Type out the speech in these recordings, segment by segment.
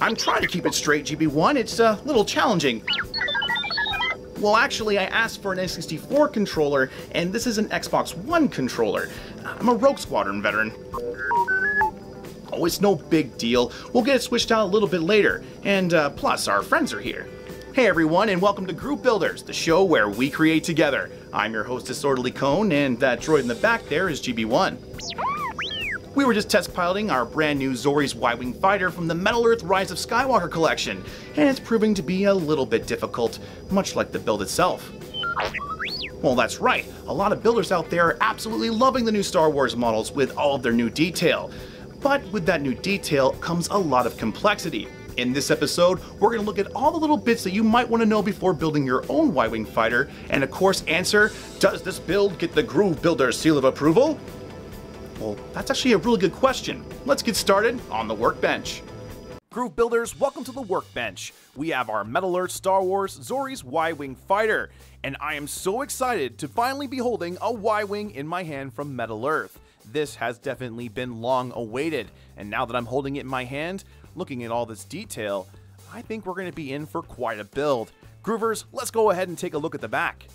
I'm trying to keep it straight, GB1. It's a little challenging. Well, actually, I asked for an N64 controller, and this is an Xbox One controller. I'm a Rogue Squadron veteran. Oh, it's no big deal. We'll get it switched out a little bit later. And uh, plus, our friends are here. Hey everyone, and welcome to Groove Builders, the show where we create together. I'm your host, Disorderly Cone, and that droid in the back there is GB1. We were just test piloting our brand new Zorii's Y-Wing fighter from the Metal Earth Rise of Skywalker collection, and it's proving to be a little bit difficult, much like the build itself. Well, that's right. A lot of builders out there are absolutely loving the new Star Wars models with all of their new detail. But with that new detail comes a lot of complexity. In this episode, we're going to look at all the little bits that you might want to know before building your own Y-Wing fighter, and of course answer, does this build get the Groove Builder seal of approval? Well, that's actually a really good question. Let's get started on the workbench. Groove Builders, welcome to the workbench. We have our Metal Earth Star Wars Zorii's Y-Wing fighter, and I am so excited to finally be holding a Y-Wing in my hand from Metal Earth. This has definitely been long awaited, and now that I'm holding it in my hand, looking at all this detail, I think we're going to be in for quite a build. Groovers, let's go ahead and take a look at the back.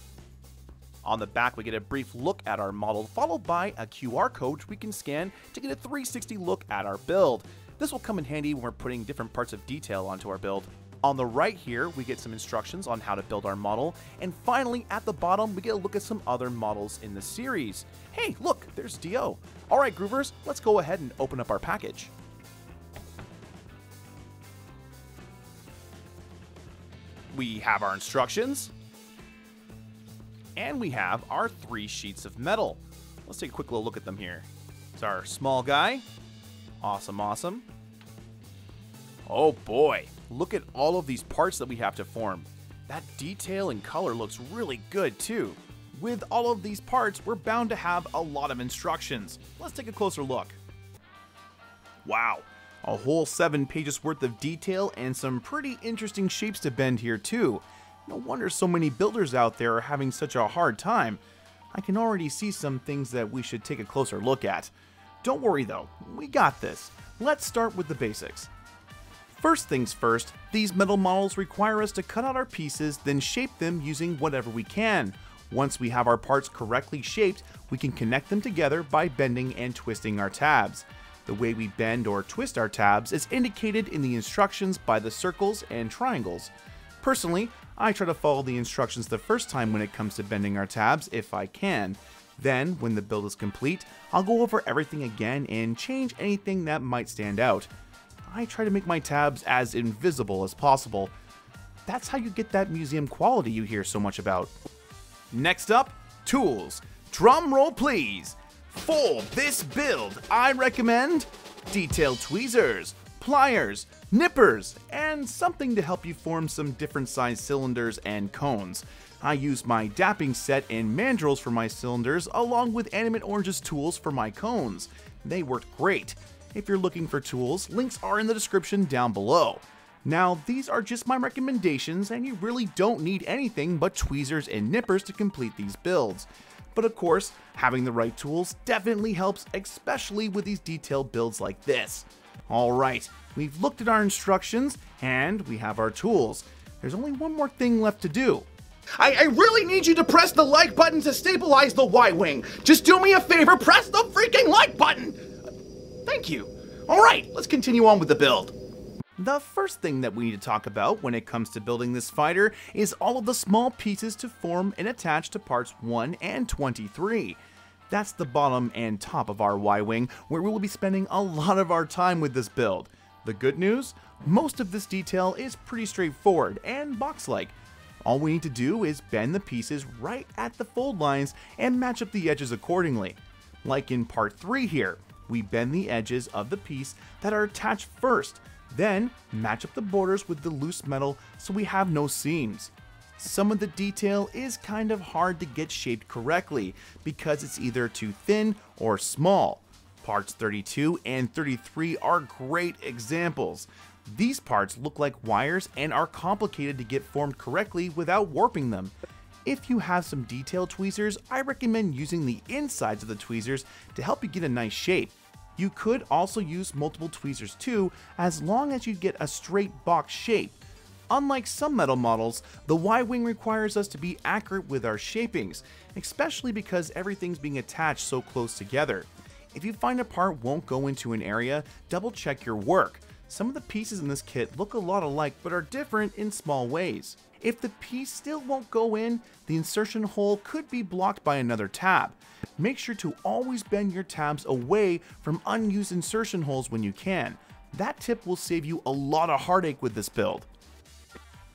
On the back, we get a brief look at our model, followed by a QR code we can scan to get a 360 look at our build. This will come in handy when we're putting different parts of detail onto our build. On the right here, we get some instructions on how to build our model, and finally at the bottom, we get a look at some other models in the series. Hey, look, there's D-O. Alright Groovers, let's go ahead and open up our package. We have our instructions, and we have our three sheets of metal. Let's take a quick little look at them here. It's our small guy. Awesome, awesome. Oh boy, look at all of these parts that we have to form. That detail and color looks really good too. With all of these parts, we're bound to have a lot of instructions. Let's take a closer look. Wow, a whole seven pages worth of detail and some pretty interesting shapes to bend here too. No wonder so many builders out there are having such a hard time. I can already see some things that we should take a closer look at. Don't worry though, we got this. Let's start with the basics. First things first, these metal models require us to cut out our pieces, then shape them using whatever we can. Once we have our parts correctly shaped, we can connect them together by bending and twisting our tabs. The way we bend or twist our tabs is indicated in the instructions by the circles and triangles. Personally, I try to follow the instructions the first time when it comes to bending our tabs if I can. Then, when the build is complete, I'll go over everything again and change anything that might stand out. I try to make my tabs as invisible as possible. That's how you get that museum quality you hear so much about. Next up, tools. Drum roll please! For this build, I recommend detailed tweezers, pliers, nippers, and something to help you form some different sized cylinders and cones. I use my dapping set and mandrels for my cylinders along with Animate Orange's tools for my cones. They worked great. If you're looking for tools, links are in the description down below. Now, these are just my recommendations and you really don't need anything but tweezers and nippers to complete these builds. But of course, having the right tools definitely helps, especially with these detailed builds like this. Alright, we've looked at our instructions, and we have our tools. There's only one more thing left to do. I, I really need you to press the like button to stabilize the Y-Wing. Just do me a favor, press the freaking like button! Thank you. Alright, let's continue on with the build. The first thing that we need to talk about when it comes to building this fighter is all of the small pieces to form and attach to parts 1 and 23. That's the bottom and top of our Y-Wing, where we will be spending a lot of our time with this build. The good news? Most of this detail is pretty straightforward and box-like. All we need to do is bend the pieces right at the fold lines and match up the edges accordingly. Like in part 3 here, we bend the edges of the piece that are attached first, then match up the borders with the loose metal so we have no seams. Some of the detail is kind of hard to get shaped correctly because it's either too thin or small. Parts 32 and 33 are great examples. These parts look like wires and are complicated to get formed correctly without warping them. If you have some detailed tweezers, I recommend using the insides of the tweezers to help you get a nice shape. You could also use multiple tweezers too, as long as you get a straight box shape. Unlike some metal models, the Y-Wing requires us to be accurate with our shapings, especially because everything's being attached so close together. If you find a part won't go into an area, double check your work. Some of the pieces in this kit look a lot alike but are different in small ways. If the piece still won't go in, the insertion hole could be blocked by another tab. Make sure to always bend your tabs away from unused insertion holes when you can. That tip will save you a lot of heartache with this build.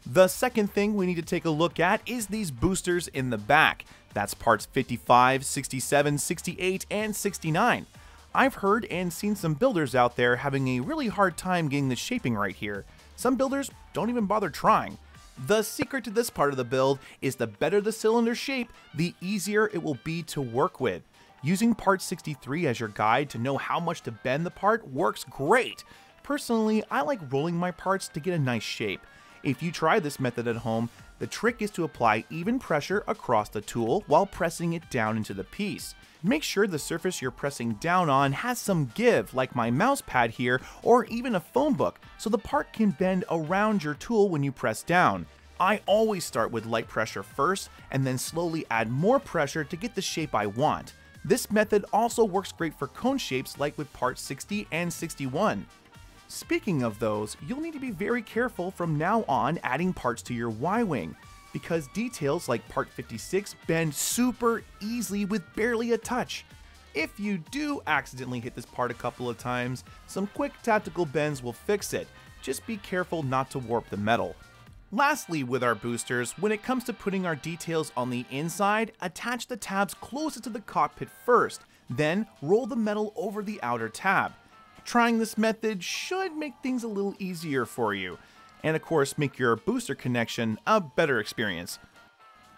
The second thing we need to take a look at is these boosters in the back. That's parts 55, 67, 68, and 69. I've heard and seen some builders out there having a really hard time getting the shaping right here. Some builders don't even bother trying. The secret to this part of the build is the better the cylinder shape, the easier it will be to work with. Using part 63 as your guide to know how much to bend the part works great. Personally, I like rolling my parts to get a nice shape. If you try this method at home, the trick is to apply even pressure across the tool while pressing it down into the piece. Make sure the surface you're pressing down on has some give, like my mouse pad here, or even a phone book, so the part can bend around your tool when you press down. I always start with light pressure first, and then slowly add more pressure to get the shape I want. This method also works great for cone shapes like with parts 60 and 61. Speaking of those, you'll need to be very careful from now on adding parts to your Y-Wing because details like part 56 bend super easily with barely a touch. If you do accidentally hit this part a couple of times, some quick tactical bends will fix it. Just be careful not to warp the metal. Lastly with our boosters, when it comes to putting our details on the inside, attach the tabs closest to the cockpit first, then roll the metal over the outer tab. Trying this method should make things a little easier for you and of course make your booster connection a better experience.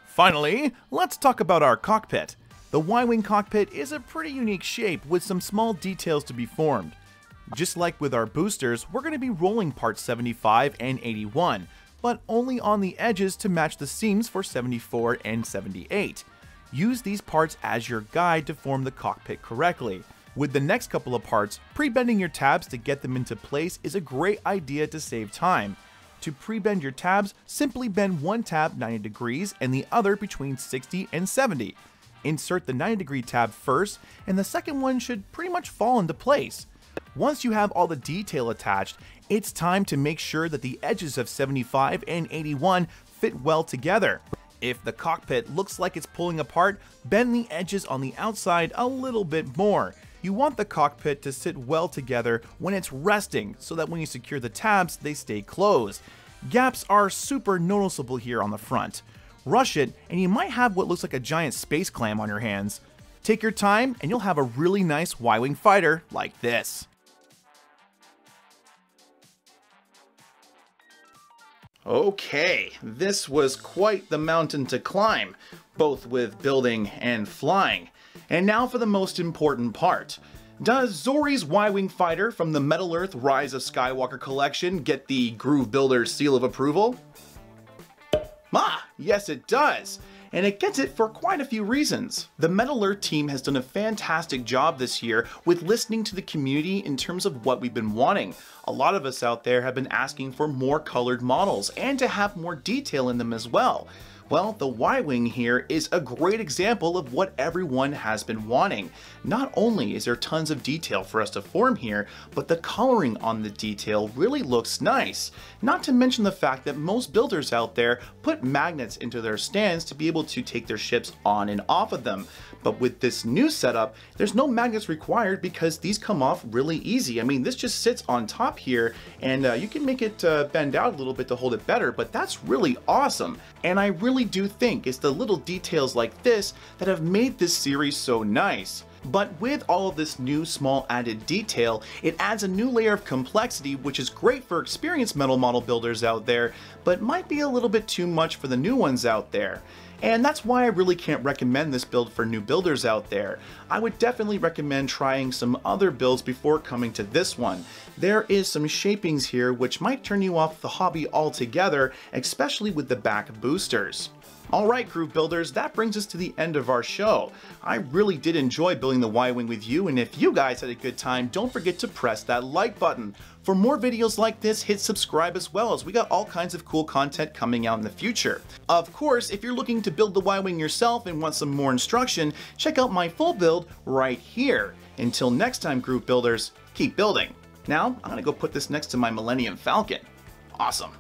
Finally, let's talk about our cockpit. The Y-Wing cockpit is a pretty unique shape with some small details to be formed. Just like with our boosters, we're going to be rolling parts 75 and 81, but only on the edges to match the seams for 74 and 78. Use these parts as your guide to form the cockpit correctly. With the next couple of parts, pre-bending your tabs to get them into place is a great idea to save time. To pre-bend your tabs, simply bend one tab 90 degrees and the other between 60 and 70. Insert the 90 degree tab first, and the second one should pretty much fall into place. Once you have all the detail attached, it's time to make sure that the edges of 75 and 81 fit well together. If the cockpit looks like it's pulling apart, bend the edges on the outside a little bit more. You want the cockpit to sit well together when it's resting so that when you secure the tabs, they stay closed. Gaps are super noticeable here on the front. Rush it, and you might have what looks like a giant space clam on your hands. Take your time, and you'll have a really nice Y-Wing fighter like this. Okay, this was quite the mountain to climb, both with building and flying. And now for the most important part. Does Zorii's Y-Wing fighter from the Metal Earth Rise of Skywalker collection get the Groove Builder seal of approval? Ah, yes it does! and it gets it for quite a few reasons. The Metal Earth team has done a fantastic job this year with listening to the community in terms of what we've been wanting. A lot of us out there have been asking for more colored models and to have more detail in them as well. Well, the Y-Wing here is a great example of what everyone has been wanting. Not only is there tons of detail for us to form here, but the coloring on the detail really looks nice. Not to mention the fact that most builders out there put magnets into their stands to be able to take their ships on and off of them. But with this new setup, there's no magnets required because these come off really easy. I mean, this just sits on top here and uh, you can make it uh, bend out a little bit to hold it better, but that's really awesome. And I really do think it's the little details like this that have made this series so nice. But with all of this new small added detail, it adds a new layer of complexity which is great for experienced metal model builders out there, but might be a little bit too much for the new ones out there. And that's why I really can't recommend this build for new builders out there. I would definitely recommend trying some other builds before coming to this one. There is some shapings here which might turn you off the hobby altogether, especially with the back boosters. Alright Groove Builders, that brings us to the end of our show. I really did enjoy building the Y-Wing with you, and if you guys had a good time, don't forget to press that like button. For more videos like this, hit subscribe as well, as we got all kinds of cool content coming out in the future. Of course, if you're looking to build the Y-Wing yourself and want some more instruction, check out my full build right here. Until next time, Groove Builders, keep building. Now, I'm gonna go put this next to my Millennium Falcon. Awesome.